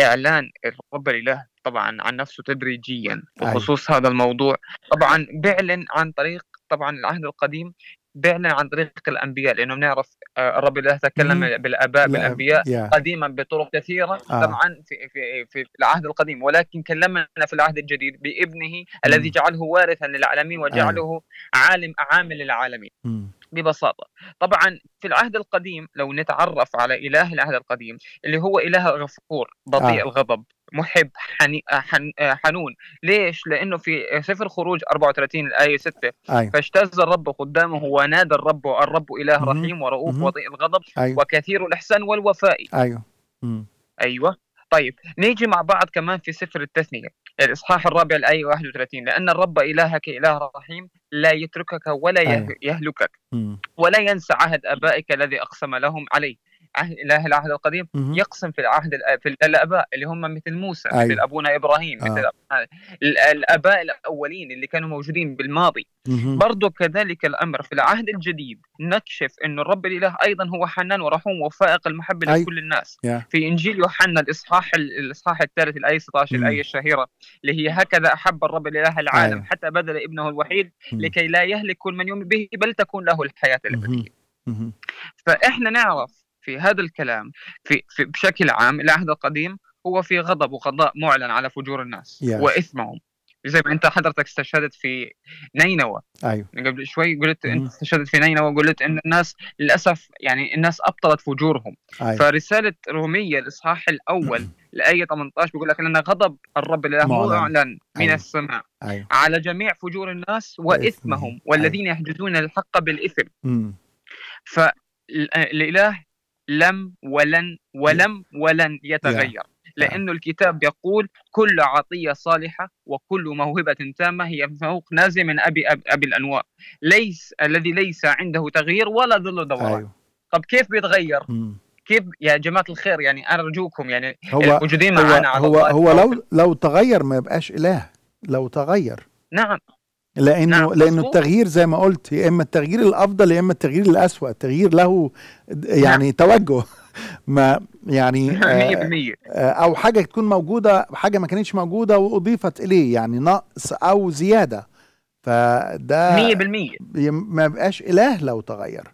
إعلان الرب الإله طبعا عن نفسه تدريجيا أيوة. بخصوص هذا الموضوع طبعا بيعلن عن طريق طبعا العهد القديم بيعلن عن طريق الأنبياء لأنه بنعرف آه، الرب الاله تكلم. بالآباء لا، بالأنبياء يا قديما بطرق كثيرة آه. طبعا في في في العهد القديم ولكن كلمنا في العهد الجديد بابنه الذي جعله وارثا للعالمين وجعله عالم عامل العالمين مم. ببساطة طبعا في العهد القديم لو نتعرف على إله العهد القديم اللي هو إله غفور بطيء آه. آه. الغضب محب حني... حن... حنون. ليش؟ لأنه في سفر خروج 34 الآية 6 أيوه. فاجتاز الرب قدامه ونادى الرب الرب إله. رحيم ورؤوف. بطيء الغضب أيوه. وكثير الإحسان والوفاء. أيوه. مم. أيوه. طيب نيجي مع بعض كمان في سفر التثنية الإصحاح الرابع الآية 31 لأن الرب إلهك إله رحيم لا يتركك ولا أيوة. يهلكك. مم. ولا ينسى عهد آبائك الذي أقسم لهم عليه. عهد إله العهد القديم مهم. يقسم في العهد في الآباء اللي هم مثل موسى أيوة. مثل أبونا إبراهيم آه. مثل الآباء الأولين اللي كانوا موجودين بالماضي مهم. برضو كذلك الأمر في العهد الجديد نكشف انه الرب الإله أيضا هو حنان ورحوم وفائق المحبة أيوة. لكل الناس يا في إنجيل يوحنا الإصحاح الإصحاح الثالث الآية 16 مم. الآية الشهيرة اللي هي هكذا أحب الرب الإله العالم أيوة. حتى بذل ابنه الوحيد مم. لكي لا يهلك كل من يؤمن به بل تكون له الحياة. الأبدية. فإحنا نعرف في هذا الكلام في, في بشكل عام العهد القديم هو في غضب وقضاء معلن على فجور الناس Yes. وإثمهم زي ما أنت حضرتك استشهدت في نينوى أيوه قبل شوي قلت. أنت استشهدت في نينوى وقلت إن الناس للأسف يعني الناس أبطلت فجورهم أيوه فرسالة رومية الإصحاح الأول الايه 18 بيقول لك لأن غضب الرب الإله معلن. معلن من أيوة. السماء أيوه على جميع فجور الناس وإثمهم. وإثمهم والذين يحجزون الحق بالإثم. فالإله لم ولن ولم ولن يتغير. لأنه الكتاب يقول كل عطية صالحة وكل موهبة تامة هي فوق نازل من أبي أبي, أبي الأنواع ليس الذي ليس عنده تغيير ولا ظل دوران أيوه. طب كيف بيتغير؟ مم. كيف يا جماعة الخير؟ يعني أرجوكم يعني هو الموجودين هو معنا على هو, الله. هو لو لو تغير ما يبقاش إله. لو تغير. نعم. لأنه نعم، لأنه. التغيير زي ما قلت يا إما التغيير الأفضل يا إما التغيير الأسوأ. التغيير له يعني توجه. ما يعني آه 100% آه، أو حاجة تكون موجودة حاجة ما كانتش موجودة وأضيفت إليه يعني نقص أو زيادة. فده 100% ي- ما بقاش إله لو تغير.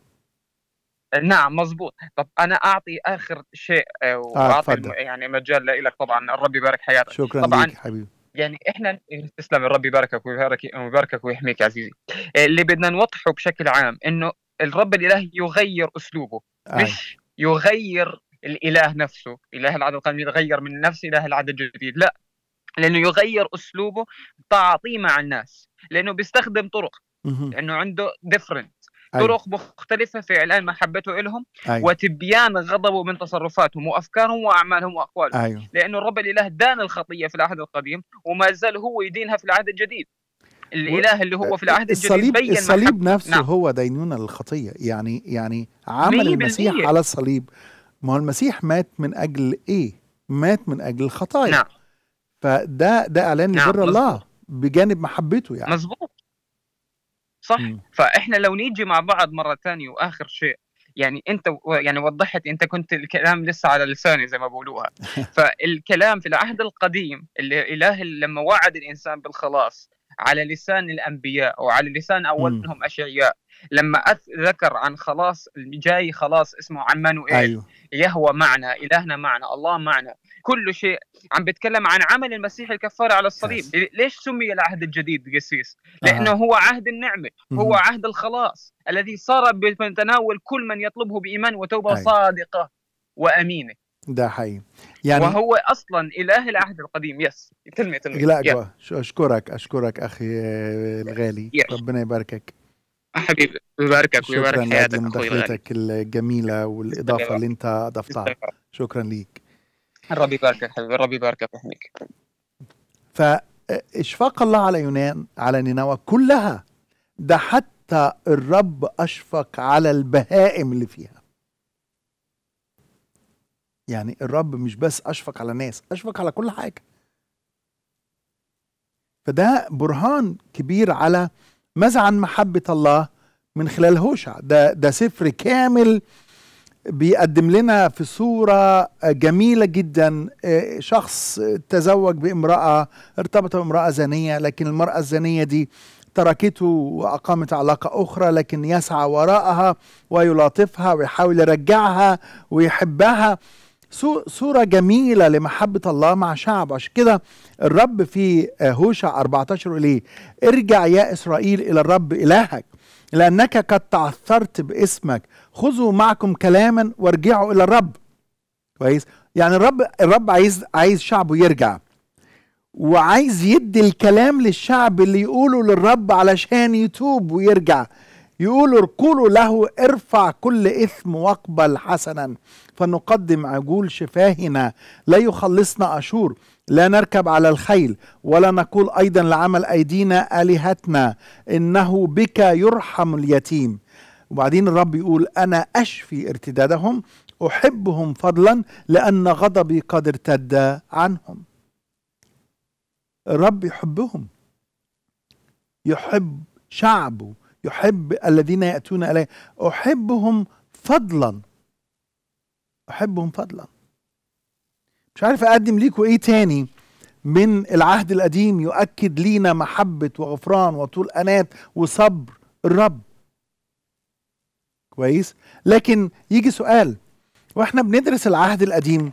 نعم مزبوط طب أنا أعطي آخر شيء آه، وأعطي. الم- يعني مجال لك طبعا. الرب يبارك حياتك. شكرا طبعاً ليك حبيبي. يعني إحنا تسلم الرب يباركك ويبارك ويباركك ويحميك عزيزي اللي بدنا نوضحه بشكل عام إنه الرب الإله يغير أسلوبه أي. مش يغير الإله نفسه إله العهد القديم يتغير من نفس إله العهد الجديد لا لأنه يغير أسلوبه تعاطيه مع الناس لأنه بيستخدم طرق. لأنه عنده ديفرنت أيوة. طرق مختلفة في إعلان محبته لهم أيوة. وتبيان غضبه من تصرفاتهم وأفكارهم وأعمالهم وأقوالهم أيوه لأنه الرب الإله دان الخطية في العهد القديم وما زال هو يدينها في العهد الجديد الإله اللي هو في العهد الجديد الصليب بين الصليب نفسه نعم. هو دينونة للخطية يعني يعني عمل المسيح بالمية. على الصليب ما هو المسيح مات من أجل إيه؟ مات من أجل الخطايا نعم فده ده إعلان نعم، لبر الله بجانب محبته يعني مزبوط صح مم. فإحنا لو نيجي مع بعض مرة ثانية وآخر شيء يعني أنت و- يعني وضحت أنت كنت الكلام لسه على لساني زي ما بقولوها فالكلام في العهد القديم اللي إله لما وعد الإنسان بالخلاص على لسان الأنبياء وعلى لسان اولهم أشعياء لما ذكر عن خلاص جاي خلاص اسمه عمانوئيل أيوه يهوى معنا إلهنا معنا الله معنا كل شيء عم بتكلم عن عمل المسيح الكفارة على الصليب يس. ليش سمي العهد الجديد قسيس لأنه أها. هو عهد النعمة هو. عهد الخلاص الذي صار بتناول كل من يطلبه بإيمان وتوبة أيوة. صادقة وأمينة ده حقيقي. يعني وهو أصلا إله العهد القديم. يس كلمة لا يا. جوا أشكرك أشكرك أخي الغالي. يس. ربنا يباركك. حبيبي ويباركك شكرا ويبارك حياتك أخوي الغالي. مداخلتك الجميلة والإضافة اللي أنت أضفتها. شكرا ليك. الرب يباركك حبيبي الرب يباركك ويحميك فاشفاق الله على يونان على نينوى كلها ده حتى الرب أشفق على البهائم اللي فيها. يعني الرب مش بس أشفق على الناس أشفق على كل حاجة. فده برهان كبير على ماذا عن محبة الله من خلال هوشع. ده ده سفر كامل بيقدم لنا في صورة جميلة جدا. آه، شخص تزوج بامرأة ارتبط بامرأة زانية لكن المرأة الزانية دي تركته وأقامت علاقة أخرى لكن يسعى وراءها ويلاطفها ويحاول يرجعها ويحبها. صورة جميلة لمحبة الله مع شعب. عشان كده الرب في آه، هوشع 14 يقول إيه؟ ارجع يا إسرائيل إلى الرب إلهك لأنك قد تعثرت باسمك. خذوا معكم كلاما وارجعوا إلى الرب. كويس؟ يعني الرب الرب عايز عايز شعبه يرجع وعايز يدي الكلام للشعب اللي يقولوا للرب علشان يتوب ويرجع. يقولوا قولوا له ارفع كل إثم واقبل حسنا فنقدم عجول شفاهنا لا يخلصنا أشور لا نركب على الخيل ولا نقول أيضا لعمل أيدينا آلهتنا إنه بك يرحم اليتيم. وبعدين الرب يقول أنا أشفي ارتدادهم أحبهم فضلا لأن غضبي قد ارتد عنهم. الرب يحبهم يحب شعبه يحب الذين يأتون إليه. أحبهم فضلا. أحبهم فضلا. مش عارف أقدم ليكم إيه تاني من العهد القديم يؤكد لينا محبة وغفران وطول أنات وصبر الرب. كويس؟ لكن يجي سؤال. وإحنا بندرس العهد القديم.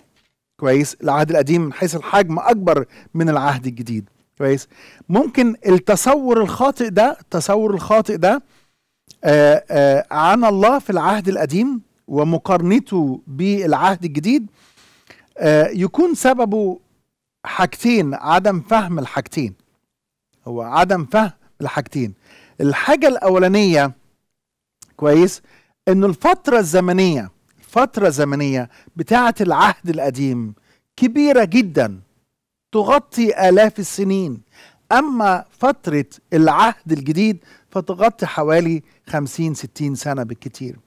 كويس؟ العهد القديم من حيث الحجم أكبر من العهد الجديد. كويس. ممكن التصور الخاطئ ده التصور الخاطئ ده آآ آآ عن الله في العهد القديم ومقارنته بالعهد الجديد آه، يكون سببه حاجتين عدم فهم الحاجتين. هو عدم فهم الحاجتين. الحاجة الأولانية كويس إنه الفترة الزمنية الفترة الزمنية بتاعة العهد القديم كبيرة جدا. تغطي آلاف السنين. أما فترة العهد الجديد فتغطي حوالي خمسين ستين سنة بالكتير.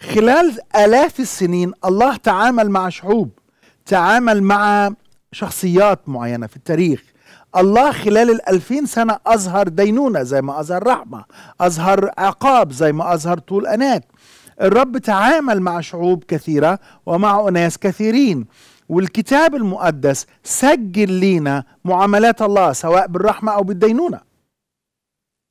خلال آلاف السنين الله تعامل مع شعوب تعامل مع شخصيات معينة في التاريخ. الله خلال الألفين سنة أظهر دينونة زي ما أظهر رحمة أظهر عقاب زي ما أظهر طول أنات الرب تعامل مع شعوب كثيرة ومع أناس كثيرين. والكتاب المقدس سجل لينا معاملات الله سواء بالرحمة أو بالدينونة.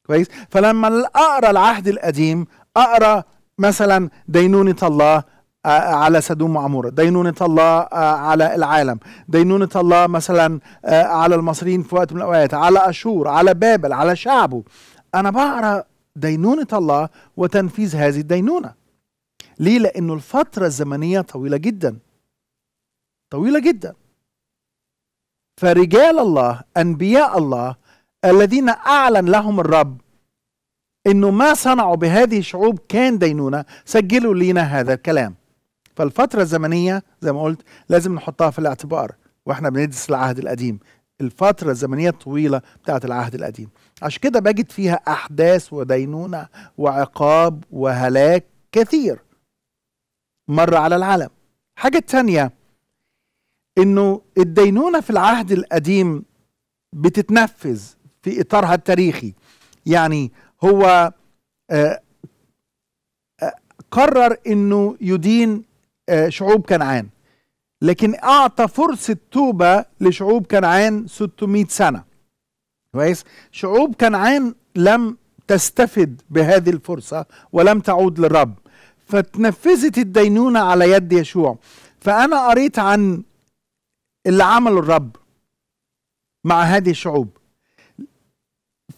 كويس؟ فلما أقرأ العهد القديم أقرأ مثلا دينونة الله آه، على سدوم وعمورة دينونة الله آه، على العالم دينونة الله مثلا آه، على المصريين في وقت من الأوقات على أشور على بابل على شعبه. أنا بقرأ دينونة الله وتنفيذ هذه الدينونة. ليه؟ لأنه الفترة الزمنية طويلة جدا. طويلة جدا. فرجال الله أنبياء الله الذين أعلن لهم الرب إنه ما صنعوا بهذه الشعوب كان دينونة سجلوا لينا هذا الكلام. فالفترة الزمنية زي ما قلت لازم نحطها في الاعتبار وإحنا بندرس العهد القديم. الفترة الزمنية الطويلة بتاعت العهد القديم. عشان كده بجد فيها أحداث ودينونة وعقاب وهلاك كثير مر على العالم. حاجة تانية إنه الدينونة في العهد القديم بتتنفذ في إطارها التاريخي. يعني هو آه، آه، قرر إنه يدين آه، شعوب كنعان لكن أعطى فرصة توبة لشعوب كنعان 600 سنة. كويس؟ شعوب كنعان لم تستفد بهذه الفرصة ولم تعود للرب فتنفذت الدينونة على يد يشوع. فأنا قريت عن اللي عمله الرب مع هذه الشعوب.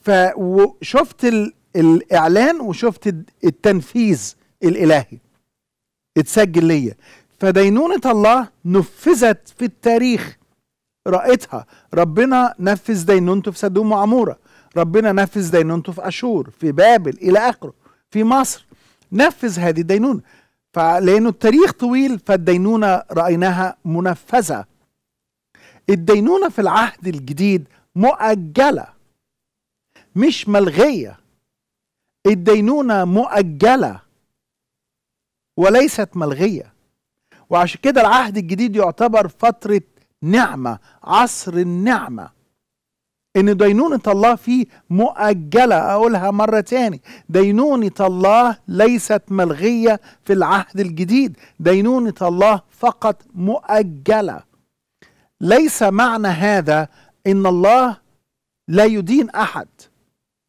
فشفت ال- الإعلان وشفت التنفيذ الإلهي. اتسجل ليا. فدينونة الله نفذت في التاريخ. رأيتها. ربنا نفذ دينونته في سدوم وعمورة. ربنا نفذ دينونته في أشور في بابل إلى آخره في مصر. نفذ هذه الدينونة. فلأنه التاريخ طويل فالدينونة رأيناها منفذة. الدينونة في العهد الجديد مؤجلة مش ملغية. الدينونة مؤجلة وليست ملغية. وعشان كده العهد الجديد يعتبر فترة نعمة عصر النعمة. إن دينونة الله فيه مؤجلة أقولها مرة تاني. دينونة الله ليست ملغية في العهد الجديد. دينونة الله فقط مؤجلة. ليس معنى هذا إن الله لا يدين أحد.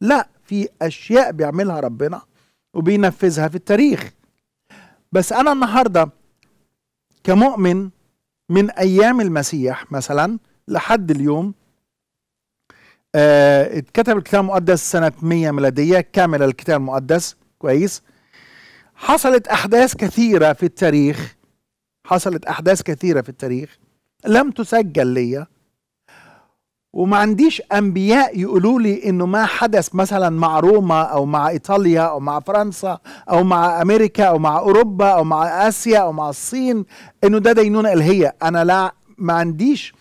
لا في أشياء بيعملها ربنا وبينفذها في التاريخ. بس أنا النهارده كمؤمن من أيام المسيح مثلا لحد اليوم آه اتكتب الكتاب المقدس سنة 100 ميلادية كامل الكتاب المقدس كويس. حصلت أحداث كثيرة في التاريخ. حصلت أحداث كثيرة في التاريخ. لم تسجل ليا. وما عنديش أنبياء يقولوا لي إنه ما حدث مثلا مع روما أو مع إيطاليا أو مع فرنسا أو مع أمريكا أو مع أوروبا أو مع آسيا أو مع الصين إنه ده دينونة إلهية. أنا لا ما عنديش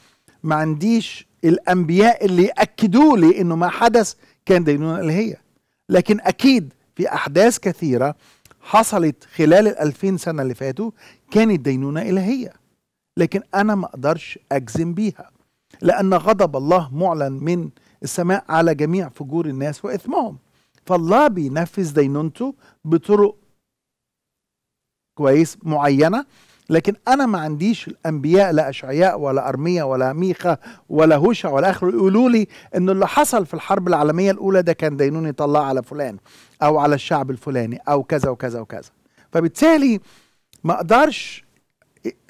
ما عنديش الأنبياء اللي يأكدوا لي إنه ما حدث كان دينونة إلهية. لكن أكيد في أحداث كثيرة حصلت خلال الألفين سنة اللي فاتوا كانت دينونة إلهية. لكن أنا ما أقدرش أجزم بيها لأن غضب الله معلن من السماء على جميع فجور الناس وإثمهم. فالله بينفذ دينونته بطرق كويس معينة لكن أنا ما عنديش الأنبياء لا أشعياء ولا أرميا ولا ميخا ولا هوشع ولا آخره يقولوا لي إنه اللي حصل في الحرب العالمية الأولى ده كان دينونة الله على فلان أو على الشعب الفلاني أو كذا وكذا وكذا. فبالتالي ما أقدرش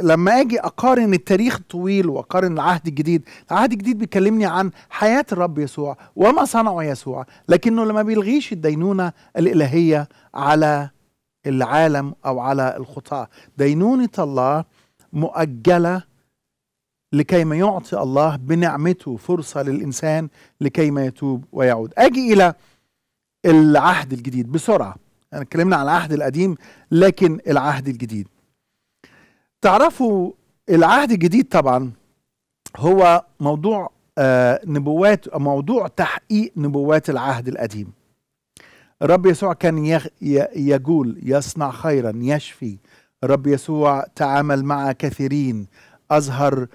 لما أجي أقارن التاريخ الطويل وأقارن العهد الجديد العهد الجديد بيكلمني عن حياة الرب يسوع وما صنعه يسوع لكنه لما بيلغيش الدينونة الإلهية على العالم أو على الخطاة. دينونة الله مؤجلة لكي ما يعطي الله بنعمته فرصة للإنسان لكي ما يتوب ويعود. أجي إلى العهد الجديد بسرعة. يعني اتكلمنا عن العهد القديم لكن العهد الجديد. تعرفوا العهد الجديد طبعا هو موضوع آه نبوات موضوع تحقيق نبوات العهد القديم. الرب يسوع كان يقول يصنع خيرا يشفي. الرب يسوع تعامل مع كثيرين أظهر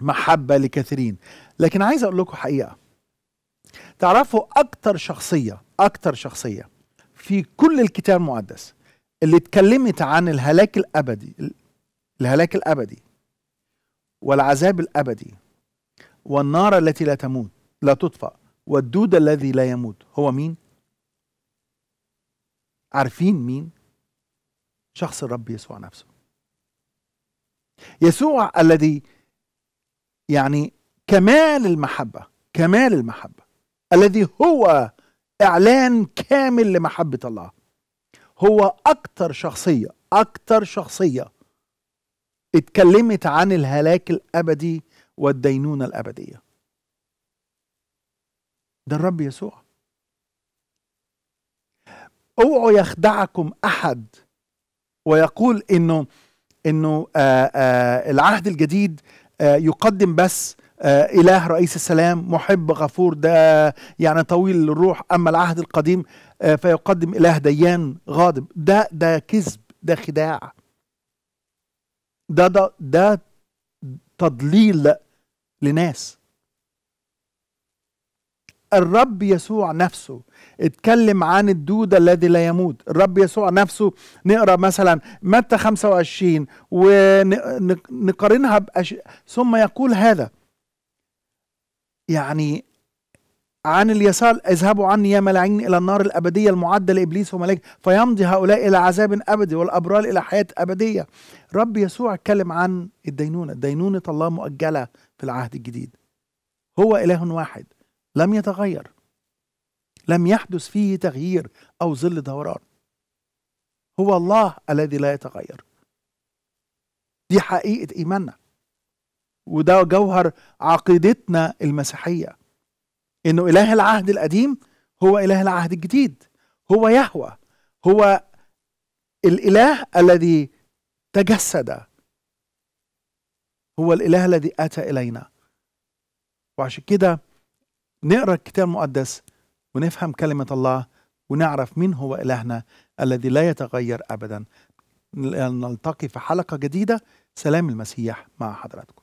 محبة لكثيرين. لكن عايز أقول لكم حقيقة. تعرفوا أكتر شخصية أكتر شخصية في كل الكتاب المقدس اللي اتكلمت عن الهلاك الأبدي الهلاك الأبدي والعذاب الأبدي والنار التي لا تموت لا تطفأ والدود الذي لا يموت هو مين؟ عارفين مين؟ شخص الرب يسوع نفسه يسوع الذي يعني كمال المحبة كمال المحبة الذي هو إعلان كامل لمحبة الله هو أكتر شخصية أكتر شخصية اتكلمت عن الهلاك الأبدي والدينونة الأبدية. ده الرب يسوع. أوعوا يخدعكم أحد ويقول إنه إنه آآ آآ العهد الجديد يقدم بس إله رئيس السلام محب غفور ده يعني طويل الروح. أما العهد القديم فيقدم إله ديان غاضب. ده ده كذب ده خداع. ده ده ده تضليل لناس. الرب يسوع نفسه اتكلم عن الدود الذي لا يموت. الرب يسوع نفسه نقرأ مثلا متى 25 ونقارنها بأش... ثم يقول هذا. يعني عن اليسار اذهبوا عني يا ملاعين إلى النار الأبدية المعده لابليس وملائكته فيمضي هؤلاء إلى عذاب أبدي والأبرار إلى حياة أبدية. رب يسوع اتكلم عن الدينونة، دينونه الله مؤجلة في العهد الجديد. هو إله واحد لم يتغير. لم يحدث فيه تغيير أو ظل دوران. هو الله الذي لا يتغير. دي حقيقة إيماننا. وده جوهر عقيدتنا المسيحية. إنه إله العهد القديم هو إله العهد الجديد هو يهوى هو الإله الذي تجسد هو الإله الذي أتى إلينا. وعشان كده نقرأ الكتاب المقدس ونفهم كلمة الله ونعرف مين هو إلهنا الذي لا يتغير ابدا. نلتقي في حلقة جديدة. سلام المسيح مع حضراتكم.